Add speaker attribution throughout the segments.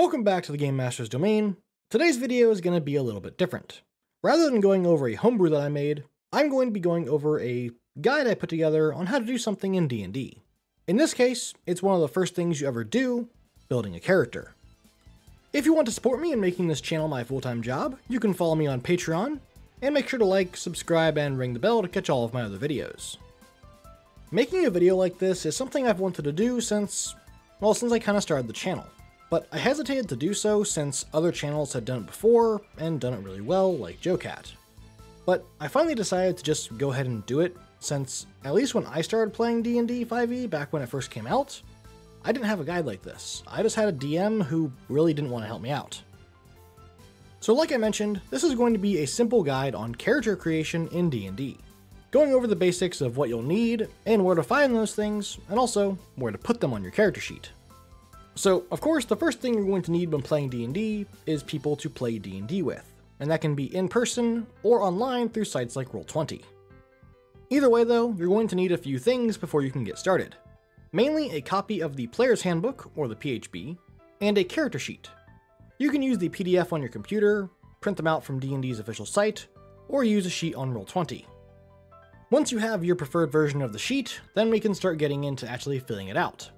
Speaker 1: Welcome back to the Game Master's Domain. Today's video is going to be a little bit different. Rather than going over a homebrew that I made, I'm going to be going over a guide I put together on how to do something in D&D. In this case, it's one of the first things you ever do, building a character. If you want to support me in making this channel my full-time job, you can follow me on Patreon, and make sure to like, subscribe, and ring the bell to catch all of my other videos. Making a video like this is something I've wanted to do since, well, since I kind of started the channel. But I hesitated to do so since other channels had done it before and done it really well, like JoCat. But I finally decided to just go ahead and do it since, at least when I started playing D&D 5e back when it first came out, I didn't have a guide like this. I just had a DM who really didn't want to help me out. So like I mentioned, this is going to be a simple guide on character creation in D&D going over the basics of what you'll need and where to find those things, and also where to put them on your character sheet. So, of course, the first thing you're going to need when playing D&D is people to play D&D with, and that can be in person or online through sites like Roll20. Either way though, you're going to need a few things before you can get started. Mainly a copy of the Player's Handbook, or the PHB, and a character sheet. You can use the PDF on your computer, print them out from D&D's official site, or use a sheet on Roll20. Once you have your preferred version of the sheet, then we can start getting into actually filling it out.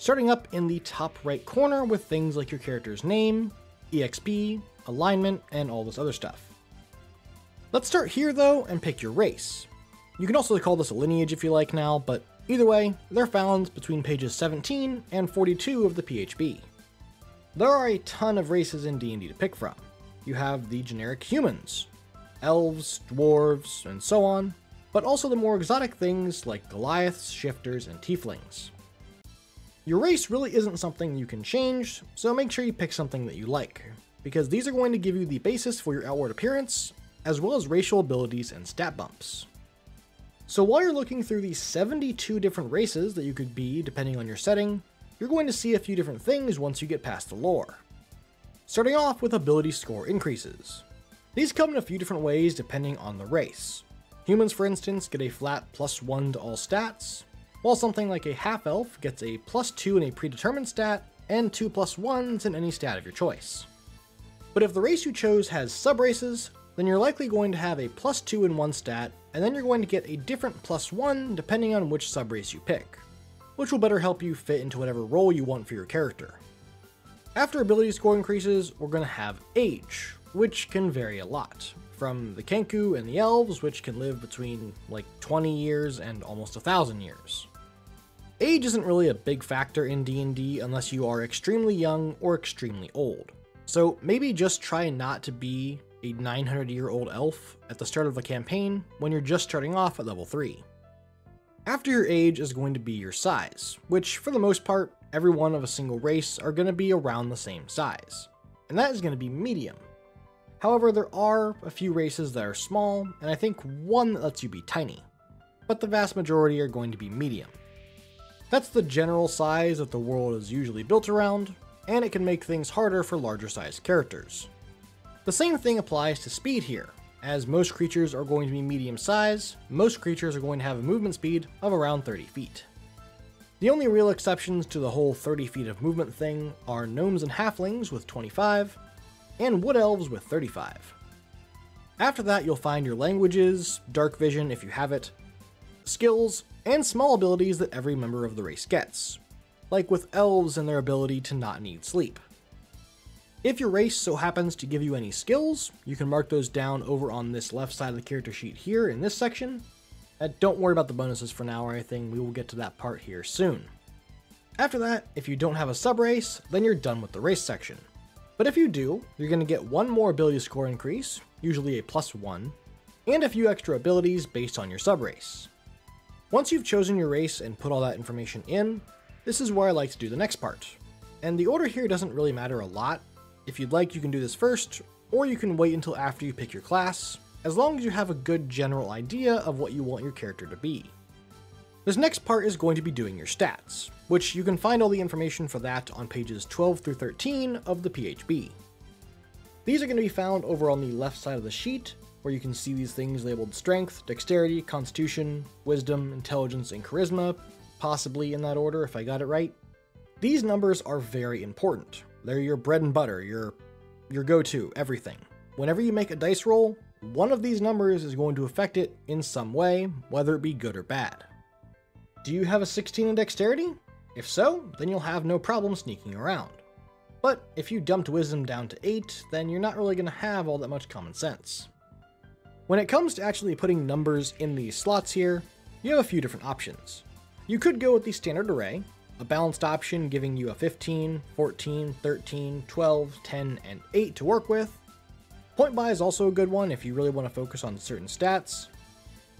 Speaker 1: Starting up in the top right corner with things like your character's name, EXP, alignment, and all this other stuff. Let's start here though and pick your race. You can also call this a lineage if you like now, but either way, they're found between pages 17 and 42 of the PHB. There are a ton of races in D&D to pick from. You have the generic humans, elves, dwarves, and so on, but also the more exotic things like Goliaths, Shifters, and Tieflings. Your race really isn't something you can change, so make sure you pick something that you like, because these are going to give you the basis for your outward appearance, as well as racial abilities and stat bumps. So while you're looking through these 72 different races that you could be depending on your setting, you're going to see a few different things once you get past the lore. Starting off with ability score increases. These come in a few different ways depending on the race. Humans, for instance, get a flat plus 1 to all stats, while something like a half-elf gets a plus 2 in a predetermined stat, and 2 plus 1s in any stat of your choice. But if the race you chose has subraces, then you're likely going to have a plus 2 in one stat, and then you're going to get a different plus 1 depending on which subrace you pick, which will better help you fit into whatever role you want for your character. After ability score increases, we're going to have age, which can vary a lot, from the Kenku and the Elves, which can live between like 20 years and almost a thousand years. Age isn't really a big factor in D&D unless you are extremely young or extremely old. So maybe just try not to be a 900 year old elf at the start of a campaign when you're just starting off at level 3. After your age is going to be your size, which for the most part, every one of a single race are going to be around the same size. And that is going to be medium, However, there are a few races that are small, and I think one that lets you be tiny. But the vast majority are going to be medium. That's the general size that the world is usually built around, and it can make things harder for larger sized characters. The same thing applies to speed here, as most creatures are going to be medium size, most creatures are going to have a movement speed of around 30 feet. The only real exceptions to the whole 30 feet of movement thing are gnomes and halflings with 25, and Wood Elves with 35. After that, you'll find your languages, dark vision if you have it, skills, and small abilities that every member of the race gets, like with elves and their ability to not need sleep. If your race so happens to give you any skills, you can mark those down over on this left side of the character sheet here in this section. Uh, don't worry about the bonuses for now or anything, we will get to that part here soon. After that, if you don't have a sub race, then you're done with the race section. But if you do, you're going to get one more ability score increase, usually a plus one, and a few extra abilities based on your subrace. Once you've chosen your race and put all that information in, this is where I like to do the next part. And the order here doesn't really matter a lot. If you'd like, you can do this first, or you can wait until after you pick your class, as long as you have a good general idea of what you want your character to be. This next part is going to be doing your stats, which you can find all the information for that on pages 12 through 13 of the PHB. These are going to be found over on the left side of the sheet, where you can see these things labeled Strength, Dexterity, Constitution, Wisdom, Intelligence, and Charisma, possibly in that order if I got it right. These numbers are very important, They're your bread and butter, your your go-to, everything. Whenever you make a dice roll, one of these numbers is going to affect it in some way, whether it be good or bad. Do you have a 16 in dexterity? If so, then you'll have no problem sneaking around. But if you dumped wisdom down to 8, then you're not really going to have all that much common sense. When it comes to actually putting numbers in these slots here, you have a few different options. You could go with the standard array, a balanced option giving you a 15, 14, 13, 12, 10, and 8 to work with. Point buy is also a good one if you really want to focus on certain stats,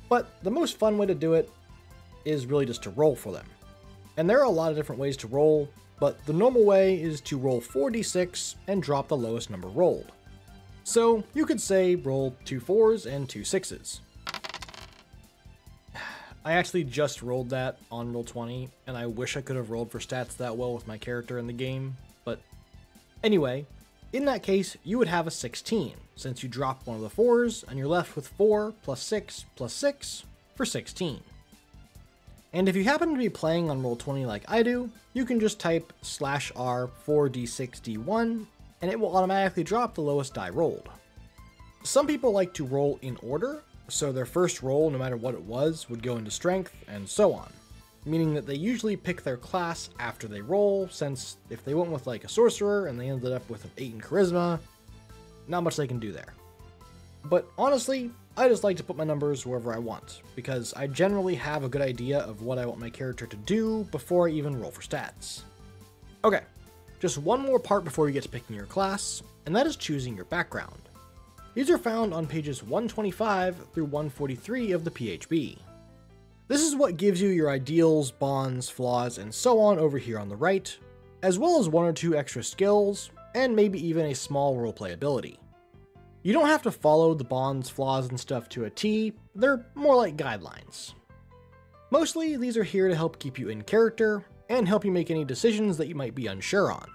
Speaker 1: but the most fun way to do it is really just to roll for them. And there are a lot of different ways to roll, but the normal way is to roll 4d6 and drop the lowest number rolled. So you could say roll two fours and two sixes. I actually just rolled that on Roll20, and I wish I could have rolled for stats that well with my character in the game, but anyway, in that case, you would have a 16, since you dropped one of the 4s, and you're left with 4 plus 6 plus 6 for 16. And if you happen to be playing on Roll20 like I do, you can just type slash r 4d6d1, and it will automatically drop the lowest die rolled. Some people like to roll in order, so their first roll, no matter what it was, would go into strength, and so on. Meaning that they usually pick their class after they roll, since if they went with like a sorcerer and they ended up with an 8 in charisma, not much they can do there. But honestly, I just like to put my numbers wherever I want, because I generally have a good idea of what I want my character to do before I even roll for stats. Okay, just one more part before you get to picking your class, and that is choosing your background. These are found on pages 125 through 143 of the PHB. This is what gives you your ideals, bonds, flaws, and so on over here on the right, as well as one or two extra skills, and maybe even a small roleplay ability. You don't have to follow the bonds, flaws, and stuff to a T, they're more like guidelines. Mostly, these are here to help keep you in character, and help you make any decisions that you might be unsure on.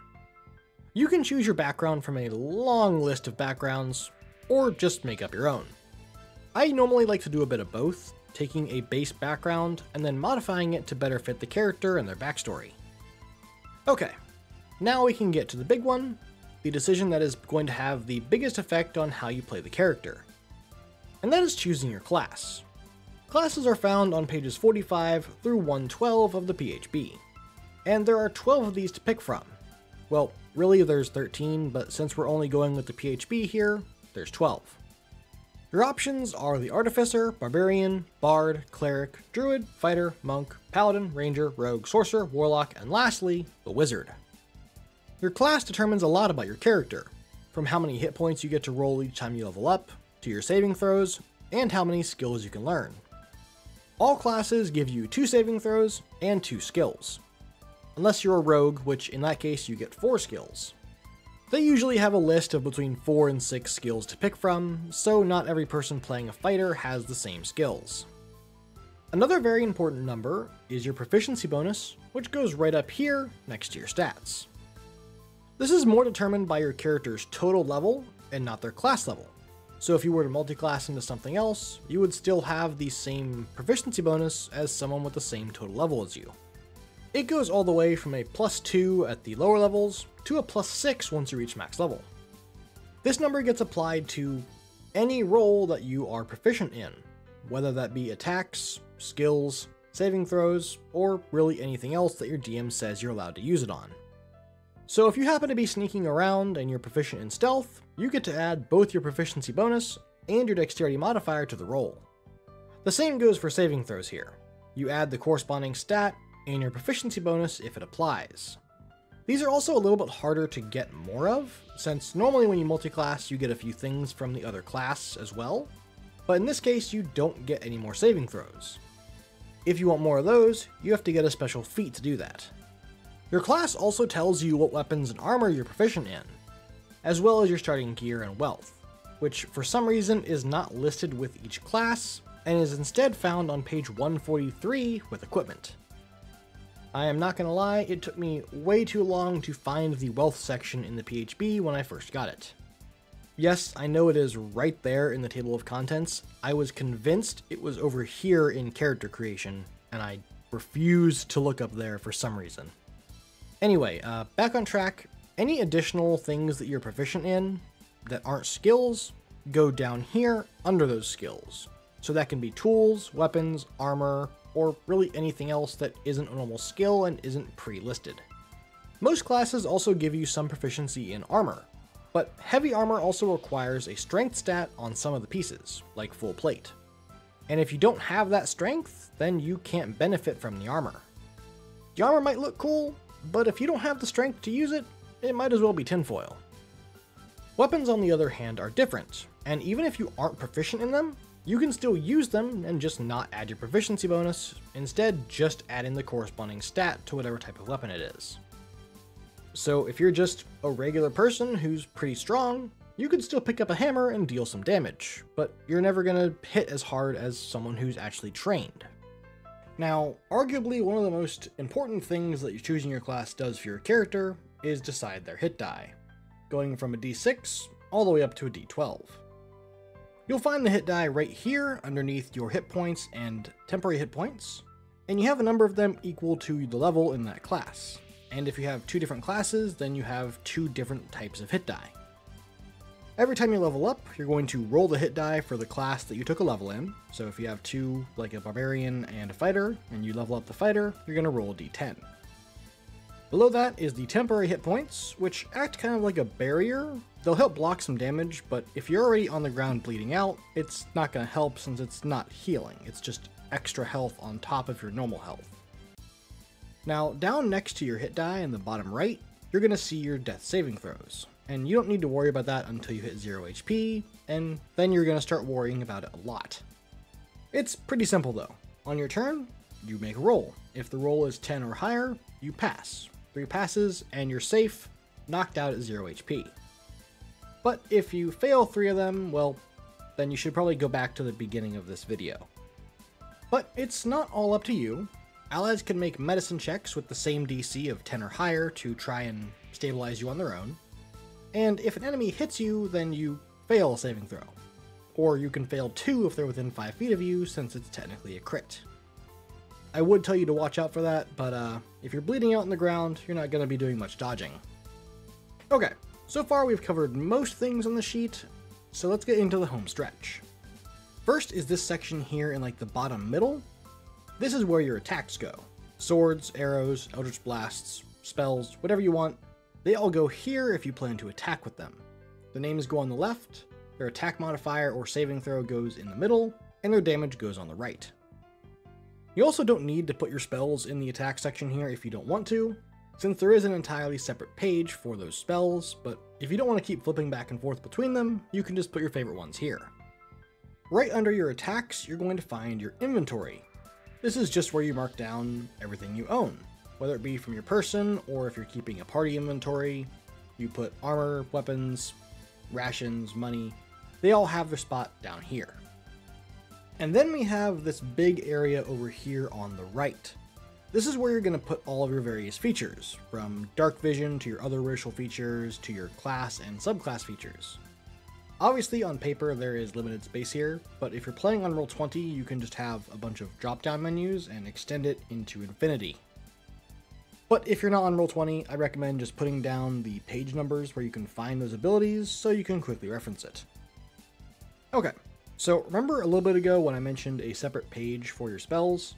Speaker 1: You can choose your background from a long list of backgrounds, or just make up your own. I normally like to do a bit of both, taking a base background and then modifying it to better fit the character and their backstory. Okay, now we can get to the big one, the decision that is going to have the biggest effect on how you play the character. And that is choosing your class. Classes are found on pages 45 through 112 of the PHB, and there are 12 of these to pick from. Well, really there's 13, but since we're only going with the PHB here, there's 12. Your options are the Artificer, Barbarian, Bard, Cleric, Druid, Fighter, Monk, Paladin, Ranger, Rogue, Sorcerer, Warlock, and lastly, the Wizard. Your class determines a lot about your character, from how many hit points you get to roll each time you level up, to your saving throws, and how many skills you can learn. All classes give you 2 saving throws and 2 skills. Unless you're a rogue, which in that case you get 4 skills. They usually have a list of between 4 and 6 skills to pick from, so not every person playing a fighter has the same skills. Another very important number is your proficiency bonus, which goes right up here next to your stats. This is more determined by your character's total level and not their class level. So if you were to multi-class into something else, you would still have the same proficiency bonus as someone with the same total level as you. It goes all the way from a plus 2 at the lower levels to a plus 6 once you reach max level. This number gets applied to any roll that you are proficient in, whether that be attacks, skills, saving throws, or really anything else that your DM says you're allowed to use it on. So if you happen to be sneaking around and you're proficient in stealth, you get to add both your proficiency bonus and your dexterity modifier to the roll. The same goes for saving throws here. You add the corresponding stat and your proficiency bonus if it applies. These are also a little bit harder to get more of, since normally when you multi-class you get a few things from the other class as well, but in this case you don't get any more saving throws. If you want more of those, you have to get a special feat to do that. Your class also tells you what weapons and armor you're proficient in, as well as your starting gear and wealth, which for some reason is not listed with each class, and is instead found on page 143 with equipment. I am not gonna lie, it took me way too long to find the wealth section in the PHB when I first got it. Yes, I know it is right there in the table of contents. I was convinced it was over here in character creation, and I refused to look up there for some reason. Anyway, uh, back on track, Any additional things that you're proficient in that aren't skills go down here under those skills. So that can be tools, weapons, armor, or really anything else that isn't a normal skill and isn't pre-listed. Most classes also give you some proficiency in armor, but heavy armor also requires a strength stat on some of the pieces, like full plate. And if you don't have that strength, then you can't benefit from the armor. The armor might look cool, but if you don't have the strength to use it, it might as well be tinfoil. Weapons on the other hand are different, and even if you aren't proficient in them, you can still use them and just not add your proficiency bonus, instead just add in the corresponding stat to whatever type of weapon it is. So if you're just a regular person who's pretty strong, you can still pick up a hammer and deal some damage, but you're never gonna hit as hard as someone who's actually trained. Now, arguably one of the most important things that choosing your class does for your character is decide their hit die, going from a d6 all the way up to a d12. You'll find the hit die right here underneath your hit points and temporary hit points, and you have a number of them equal to the level in that class. And if you have two different classes, then you have two different types of hit die. Every time you level up, you're going to roll the hit die for the class that you took a level in. So if you have two, like a barbarian and a fighter, and you level up the fighter, you're going to roll a d10. Below that is the temporary hit points, which act kind of like a barrier. They'll help block some damage, but if you're already on the ground bleeding out, it's not going to help since it's not healing. It's just extra health on top of your normal health. Now, down next to your hit die in the bottom right, you're going to see your death saving throws. And you don't need to worry about that until you hit 0 HP, and then you're going to start worrying about it a lot. It's pretty simple though. On your turn, you make a roll. If the roll is 10 or higher, you pass. Three passes, and you're safe, knocked out at 0 HP. But if you fail three of them, well, then you should probably go back to the beginning of this video. But it's not all up to you. Allies can make medicine checks with the same DC of 10 or higher to try and stabilize you on their own. And if an enemy hits you, then you fail a saving throw. Or you can fail two if they're within 5 feet of you, since it's technically a crit. I would tell you to watch out for that, but uh, if you're bleeding out on the ground, you're not going to be doing much dodging. Okay, so far we've covered most things on the sheet, so let's get into the home stretch. First is this section here in like the bottom middle, this is where your attacks go. Swords, arrows, eldritch blasts, spells, whatever you want, they all go here if you plan to attack with them. The names go on the left, their attack modifier or saving throw goes in the middle, and their damage goes on the right. You also don't need to put your spells in the attack section here if you don't want to, since there is an entirely separate page for those spells, but if you don't want to keep flipping back and forth between them, you can just put your favorite ones here. Right under your attacks, you're going to find your inventory, this is just where you mark down everything you own, whether it be from your person or if you're keeping a party inventory. You put armor, weapons, rations, money. They all have their spot down here. And then we have this big area over here on the right. This is where you're going to put all of your various features, from dark vision to your other racial features to your class and subclass features. Obviously, on paper, there is limited space here, but if you're playing on Roll20, you can just have a bunch of drop-down menus and extend it into infinity. But if you're not on Roll20, I recommend just putting down the page numbers where you can find those abilities so you can quickly reference it. Okay, so remember a little bit ago when I mentioned a separate page for your spells?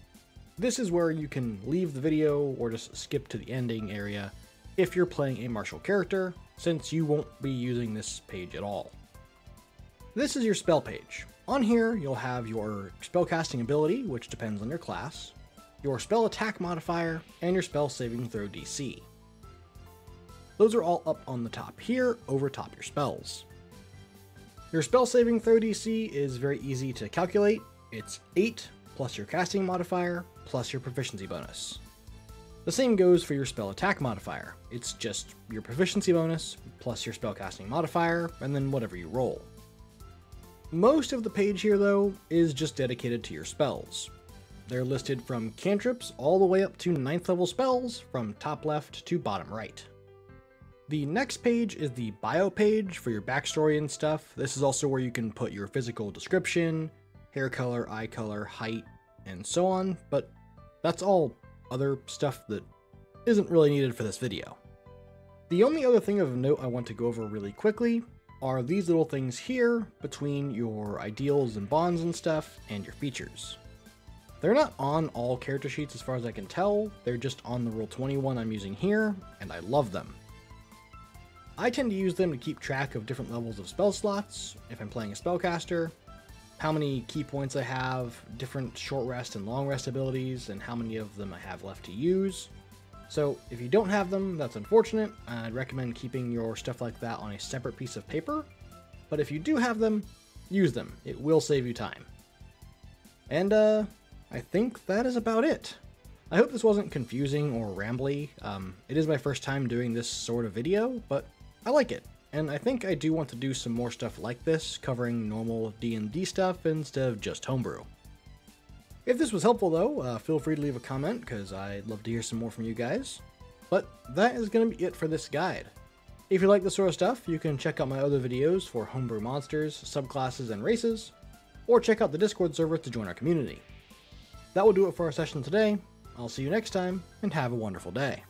Speaker 1: This is where you can leave the video or just skip to the ending area if you're playing a martial character, since you won't be using this page at all. This is your spell page. On here, you'll have your spellcasting ability, which depends on your class, your spell attack modifier, and your spell saving throw DC. Those are all up on the top here, over top your spells. Your spell saving throw DC is very easy to calculate. It's 8 plus your casting modifier plus your proficiency bonus. The same goes for your spell attack modifier. It's just your proficiency bonus plus your spellcasting modifier, and then whatever you roll. Most of the page here, though, is just dedicated to your spells. They're listed from cantrips all the way up to 9th level spells, from top left to bottom right. The next page is the bio page for your backstory and stuff. This is also where you can put your physical description, hair color, eye color, height, and so on, but that's all other stuff that isn't really needed for this video. The only other thing of note I want to go over really quickly are these little things here between your ideals and bonds and stuff and your features. They're not on all character sheets as far as I can tell, they're just on the Roll20 one I'm using here, and I love them. I tend to use them to keep track of different levels of spell slots, if I'm playing a spellcaster, how many ki points I have, different short rest and long rest abilities, and how many of them I have left to use. So if you don't have them, that's unfortunate. I'd recommend keeping your stuff like that on a separate piece of paper. But if you do have them, use them. It will save you time. And uh, I think that is about it. I hope this wasn't confusing or rambly. Um, it is my first time doing this sort of video, but I like it. And I think I do want to do some more stuff like this, covering normal D&D stuff instead of just homebrew. If this was helpful though, uh, feel free to leave a comment, because I'd love to hear some more from you guys. But that is going to be it for this guide. If you like this sort of stuff, you can check out my other videos for homebrew monsters, subclasses, and races, or check out the Discord server to join our community. That will do it for our session today. I'll see you next time, and have a wonderful day.